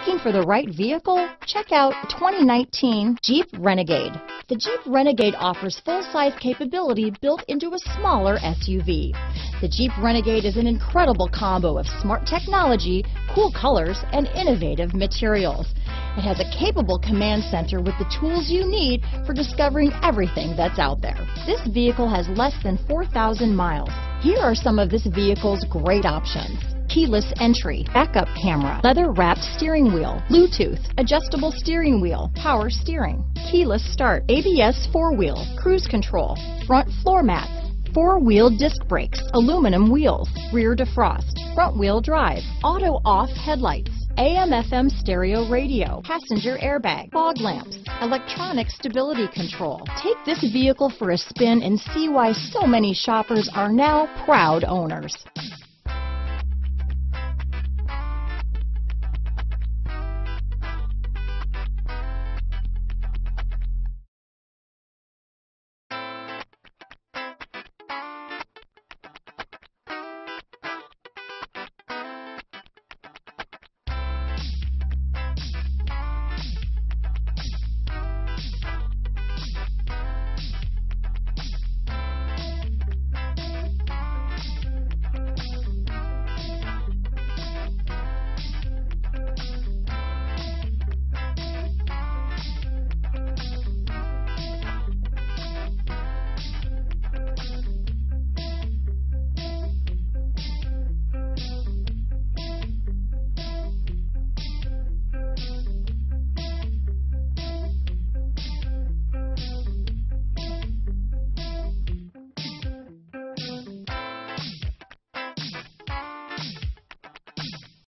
Looking for the right vehicle? Check out 2019 Jeep Renegade. The Jeep Renegade offers full-size capability built into a smaller SUV. The Jeep Renegade is an incredible combo of smart technology, cool colors, and innovative materials. It has a capable command center with the tools you need for discovering everything that's out there. This vehicle has less than 4,000 miles. Here are some of this vehicle's great options keyless entry, backup camera, leather wrapped steering wheel, Bluetooth, adjustable steering wheel, power steering, keyless start, ABS four wheel, cruise control, front floor mats, four-wheel disc brakes, aluminum wheels, rear defrost, front wheel drive, auto off headlights, AM FM stereo radio, passenger airbag, fog lamps, electronic stability control. Take this vehicle for a spin and see why so many shoppers are now proud owners.